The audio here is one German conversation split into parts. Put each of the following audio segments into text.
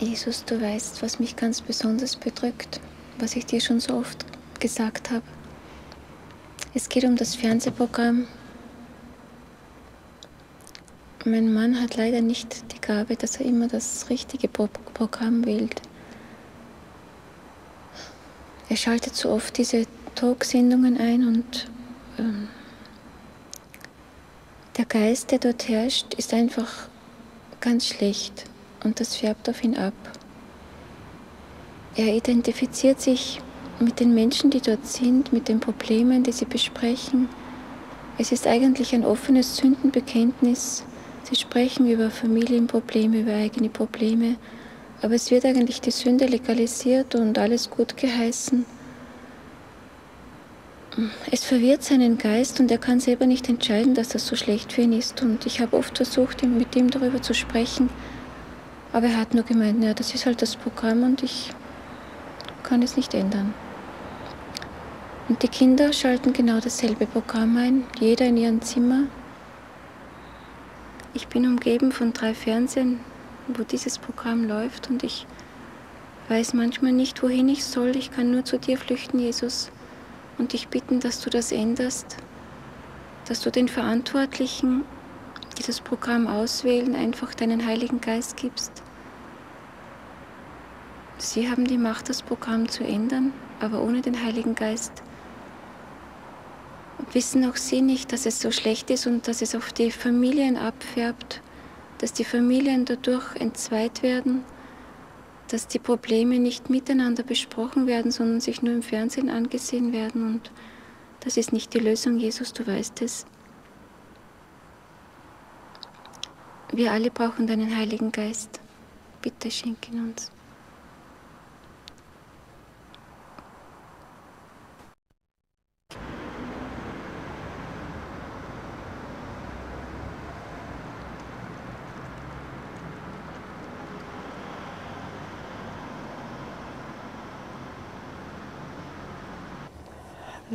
Jesus, du weißt, was mich ganz besonders bedrückt, was ich dir schon so oft gesagt habe. Es geht um das Fernsehprogramm. Mein Mann hat leider nicht die Gabe, dass er immer das richtige Programm wählt. Er schaltet so oft diese Talksendungen ein und ähm, der Geist, der dort herrscht, ist einfach ganz schlecht und das färbt auf ihn ab. Er identifiziert sich mit den Menschen, die dort sind, mit den Problemen, die sie besprechen. Es ist eigentlich ein offenes Sündenbekenntnis. Sie sprechen über Familienprobleme, über eigene Probleme, aber es wird eigentlich die Sünde legalisiert und alles gut geheißen. Es verwirrt seinen Geist und er kann selber nicht entscheiden, dass das so schlecht für ihn ist. Und ich habe oft versucht, mit ihm darüber zu sprechen, aber er hat nur gemeint, ja, das ist halt das Programm und ich kann es nicht ändern. Und die Kinder schalten genau dasselbe Programm ein, jeder in ihrem Zimmer. Ich bin umgeben von drei Fernsehen, wo dieses Programm läuft und ich weiß manchmal nicht, wohin ich soll. Ich kann nur zu dir flüchten, Jesus, und dich bitten, dass du das änderst, dass du den Verantwortlichen, die das Programm auswählen, einfach deinen Heiligen Geist gibst Sie haben die Macht, das Programm zu ändern, aber ohne den Heiligen Geist wissen auch Sie nicht, dass es so schlecht ist und dass es auf die Familien abfärbt, dass die Familien dadurch entzweit werden, dass die Probleme nicht miteinander besprochen werden, sondern sich nur im Fernsehen angesehen werden und das ist nicht die Lösung, Jesus, du weißt es. Wir alle brauchen deinen Heiligen Geist. Bitte schenk ihn uns.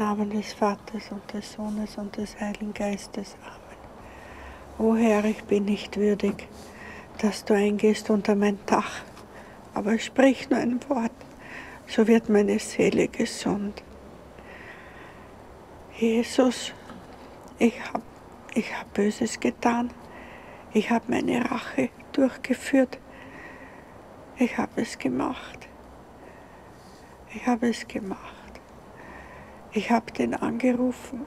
Namen des Vaters und des Sohnes und des Heiligen Geistes. Amen. O Herr, ich bin nicht würdig, dass du eingehst unter mein Dach, aber sprich nur ein Wort, so wird meine Seele gesund. Jesus, ich habe ich hab Böses getan, ich habe meine Rache durchgeführt, ich habe es gemacht, ich habe es gemacht. Ich habe den angerufen.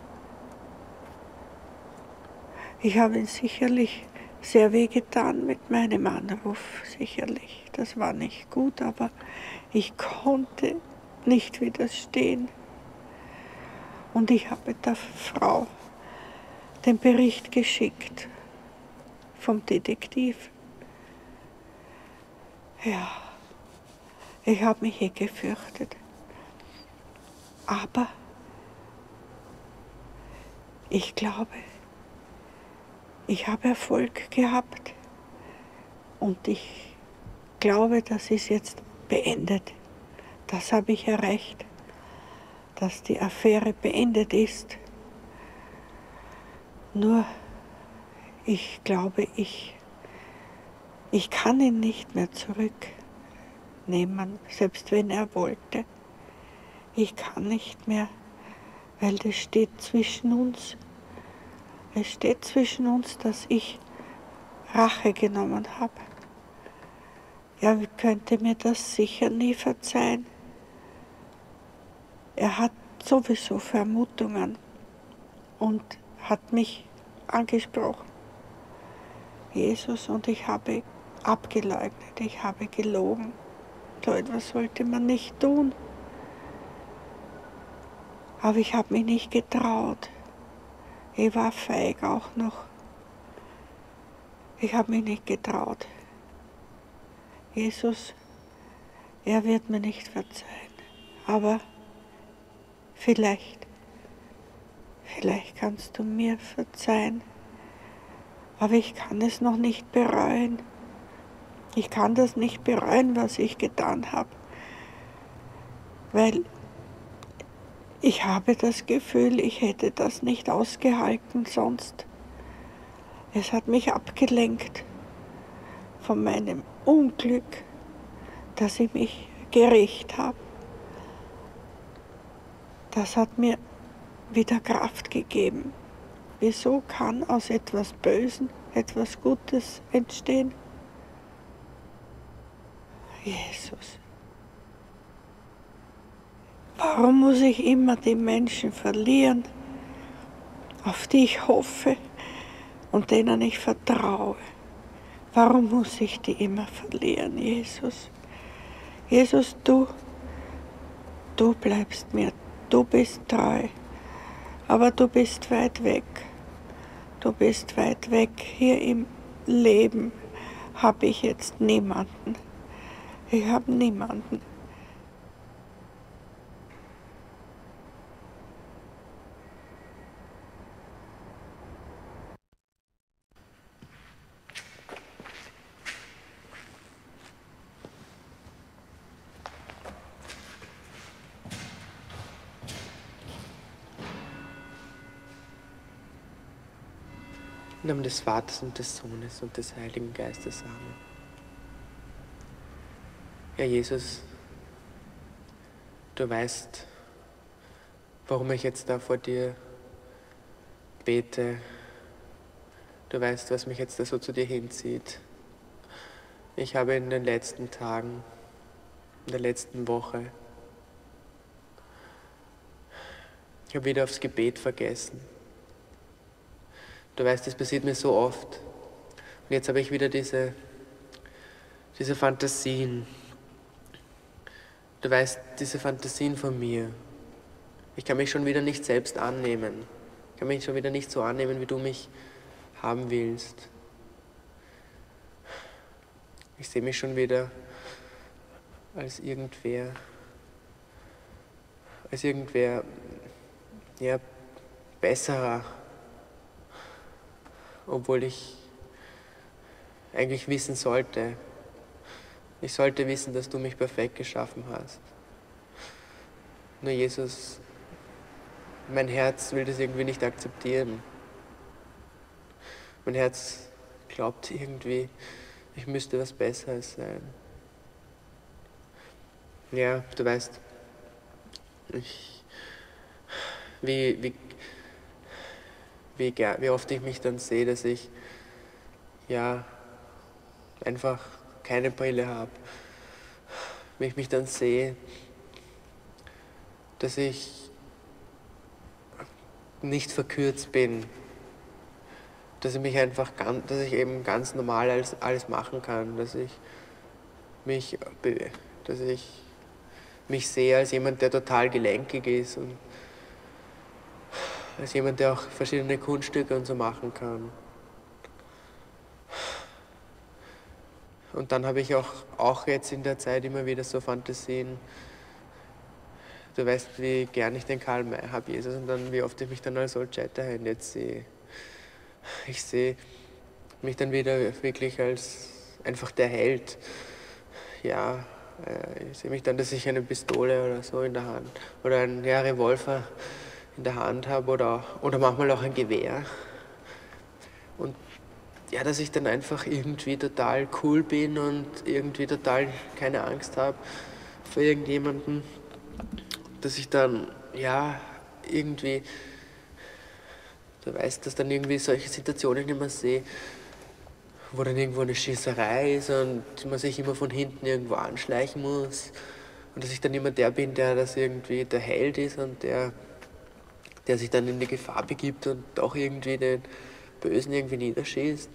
Ich habe ihn sicherlich sehr wehgetan mit meinem Anruf, sicherlich. Das war nicht gut, aber ich konnte nicht widerstehen. Und ich habe der Frau den Bericht geschickt vom Detektiv. Ja, ich habe mich eh gefürchtet. Aber ich glaube, ich habe Erfolg gehabt und ich glaube, das ist jetzt beendet. Das habe ich erreicht, dass die Affäre beendet ist. Nur ich glaube, ich, ich kann ihn nicht mehr zurücknehmen, selbst wenn er wollte. Ich kann nicht mehr weil das steht zwischen uns. Es steht zwischen uns, dass ich Rache genommen habe. Er könnte mir das sicher nie verzeihen. Er hat sowieso Vermutungen und hat mich angesprochen. Jesus und ich habe abgeleugnet, ich habe gelogen. So etwas sollte man nicht tun. Aber ich habe mich nicht getraut. Ich war feig auch noch. Ich habe mich nicht getraut. Jesus, er wird mir nicht verzeihen. Aber vielleicht, vielleicht kannst du mir verzeihen. Aber ich kann es noch nicht bereuen. Ich kann das nicht bereuen, was ich getan habe. Weil ich habe das Gefühl, ich hätte das nicht ausgehalten sonst. Es hat mich abgelenkt von meinem Unglück, dass ich mich gericht habe. Das hat mir wieder Kraft gegeben. Wieso kann aus etwas Bösen etwas Gutes entstehen? Jesus. Warum muss ich immer die Menschen verlieren, auf die ich hoffe und denen ich vertraue? Warum muss ich die immer verlieren, Jesus? Jesus, du, du bleibst mir, du bist treu, aber du bist weit weg. Du bist weit weg. Hier im Leben habe ich jetzt niemanden. Ich habe niemanden. Im Namen des Vaters und des Sohnes und des Heiligen Geistes. Amen. Herr Jesus, du weißt, warum ich jetzt da vor dir bete. Du weißt, was mich jetzt da so zu dir hinzieht. Ich habe in den letzten Tagen, in der letzten Woche, ich habe wieder aufs Gebet vergessen. Du weißt, das passiert mir so oft. Und jetzt habe ich wieder diese, diese Fantasien. Du weißt, diese Fantasien von mir. Ich kann mich schon wieder nicht selbst annehmen. Ich kann mich schon wieder nicht so annehmen, wie du mich haben willst. Ich sehe mich schon wieder als irgendwer, als irgendwer, ja, besserer obwohl ich eigentlich wissen sollte, ich sollte wissen, dass du mich perfekt geschaffen hast. Nur Jesus, mein Herz will das irgendwie nicht akzeptieren. Mein Herz glaubt irgendwie, ich müsste was Besseres sein. Ja, du weißt, ich, wie, wie wie, wie oft ich mich dann sehe, dass ich ja einfach keine Brille habe. Wie ich mich dann sehe, dass ich nicht verkürzt bin, dass ich mich einfach ganz, dass ich eben ganz normal alles, alles machen kann, dass ich mich, dass ich mich sehe als jemand, der total gelenkig ist und als jemand, der auch verschiedene Kunststücke und so machen kann. Und dann habe ich auch, auch jetzt in der Zeit immer wieder so Fantasien. Du weißt, wie gern ich den Karl May habe, Jesus, und dann wie oft ich mich dann als Old Shatterhand jetzt sehe. Ich sehe mich dann wieder wirklich als einfach der Held. Ja, äh, ich sehe mich dann, dass ich eine Pistole oder so in der Hand oder ein ja, Revolver in der Hand habe oder, oder manchmal auch ein Gewehr. Und ja, dass ich dann einfach irgendwie total cool bin und irgendwie total keine Angst habe vor irgendjemandem. Dass ich dann, ja, irgendwie, du weißt, dass dann irgendwie solche Situationen immer sehe, wo dann irgendwo eine Schießerei ist und man sich immer von hinten irgendwo anschleichen muss. Und dass ich dann immer der bin, der das irgendwie der Held ist und der der sich dann in die Gefahr begibt und auch irgendwie den Bösen irgendwie niederschießt.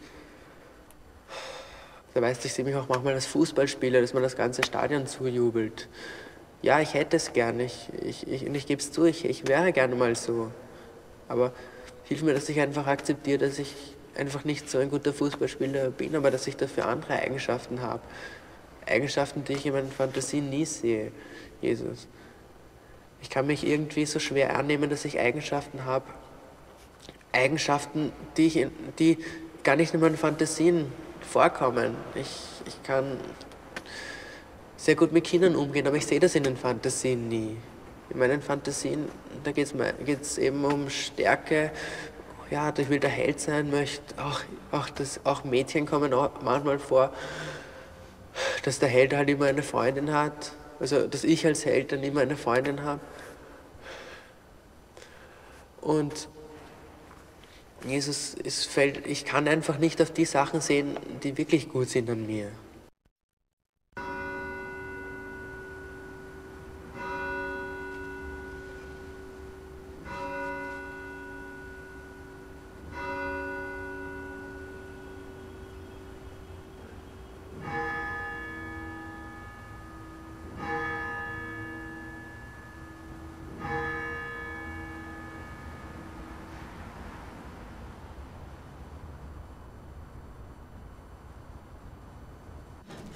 Da weißt du, ich sehe mich auch manchmal als Fußballspieler, dass man das ganze Stadion zujubelt. Ja, ich hätte es gern, ich, ich, ich, und ich gebe es zu, ich, ich wäre gerne mal so. Aber hilf mir, dass ich einfach akzeptiere, dass ich einfach nicht so ein guter Fußballspieler bin, aber dass ich dafür andere Eigenschaften habe. Eigenschaften, die ich in meinen Fantasien nie sehe, Jesus. Ich kann mich irgendwie so schwer annehmen, dass ich Eigenschaften habe. Eigenschaften, die, ich, die gar nicht in meinen Fantasien vorkommen. Ich, ich kann sehr gut mit Kindern umgehen, aber ich sehe das in den Fantasien nie. In meinen Fantasien, da geht es eben um Stärke. Ja, ich will der Held sein, möchte auch, auch, das, auch Mädchen kommen auch manchmal vor, dass der Held halt immer eine Freundin hat, also dass ich als dann immer eine Freundin habe. Und Jesus, es fällt, ich kann einfach nicht auf die Sachen sehen, die wirklich gut sind an mir.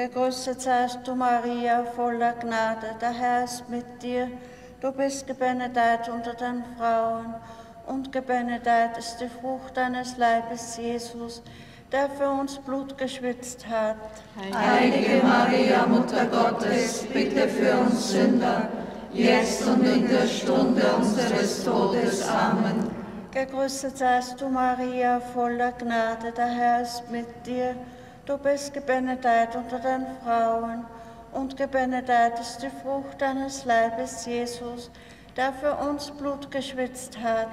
Gegrüßet seist du, Maria, voller Gnade. Der Herr ist mit dir. Du bist gebenedeit unter den Frauen und gebenedeit ist die Frucht deines Leibes, Jesus, der für uns Blut geschwitzt hat. Heilige Maria, Mutter Gottes, bitte für uns Sünder, jetzt und in der Stunde unseres Todes. Amen. Gegrüßet seist du, Maria, voller Gnade. Der Herr ist mit dir. Du bist gebenedeit unter den Frauen und gebenedeit ist die Frucht deines Leibes, Jesus, der für uns Blut geschwitzt hat.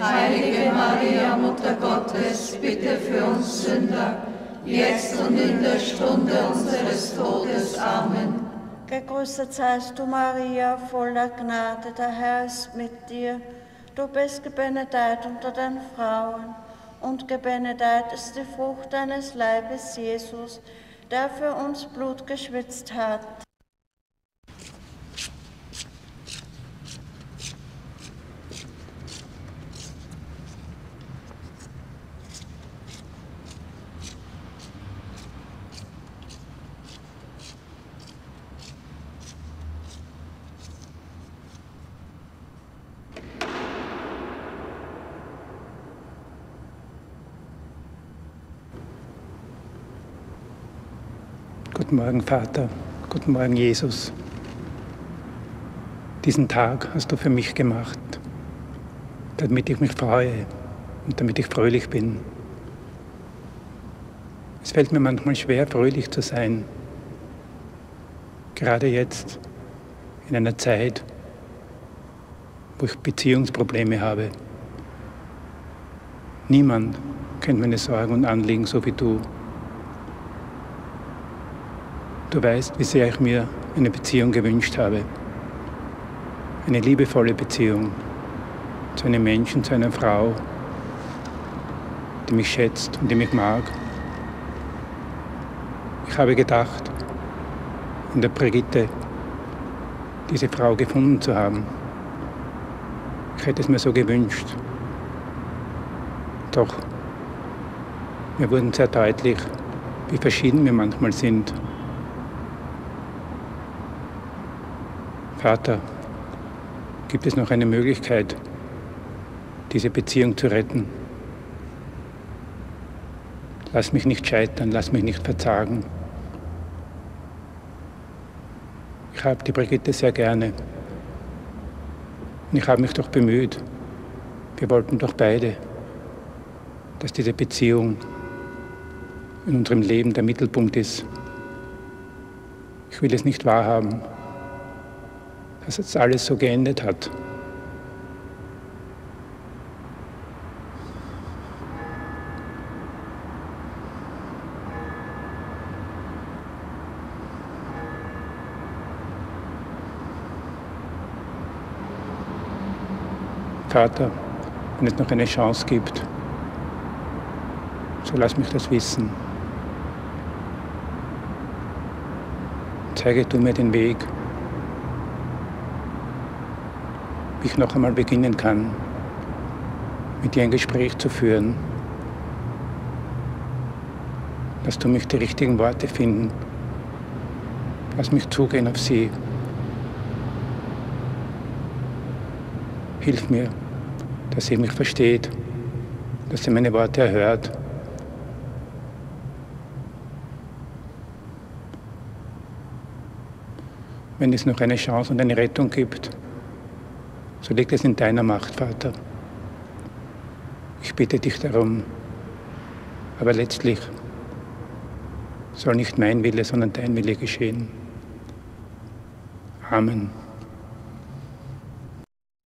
Heilige Maria, Mutter Gottes, bitte für uns Sünder, jetzt und in der Stunde unseres Todes. Amen. Gegrüßet seist du, Maria, voller Gnade, der Herr ist mit dir. Du bist gebenedeit unter den Frauen und gebenedeit ist die Frucht deines Leibes, Jesus, der für uns Blut geschwitzt hat. Guten Morgen, Vater. Guten Morgen, Jesus. Diesen Tag hast du für mich gemacht, damit ich mich freue und damit ich fröhlich bin. Es fällt mir manchmal schwer, fröhlich zu sein. Gerade jetzt, in einer Zeit, wo ich Beziehungsprobleme habe. Niemand kennt meine Sorgen und Anliegen so wie du. Du weißt, wie sehr ich mir eine Beziehung gewünscht habe. Eine liebevolle Beziehung zu einem Menschen, zu einer Frau, die mich schätzt und die mich mag. Ich habe gedacht, in der Brigitte diese Frau gefunden zu haben. Ich hätte es mir so gewünscht. Doch mir wurden sehr deutlich, wie verschieden wir manchmal sind Vater, gibt es noch eine Möglichkeit, diese Beziehung zu retten? Lass mich nicht scheitern, lass mich nicht verzagen. Ich habe die Brigitte sehr gerne. Und ich habe mich doch bemüht. Wir wollten doch beide, dass diese Beziehung in unserem Leben der Mittelpunkt ist. Ich will es nicht wahrhaben, dass jetzt alles so geendet hat. Vater, wenn es noch eine Chance gibt, so lass mich das wissen. Zeige du mir den Weg. wie ich noch einmal beginnen kann, mit dir ein Gespräch zu führen. Lass du mich die richtigen Worte finden. Lass mich zugehen auf sie. Hilf mir, dass sie mich versteht, dass sie meine Worte erhört. Wenn es noch eine Chance und eine Rettung gibt, so liegt es in deiner Macht, Vater. Ich bitte dich darum, aber letztlich soll nicht mein Wille, sondern dein Wille geschehen. Amen.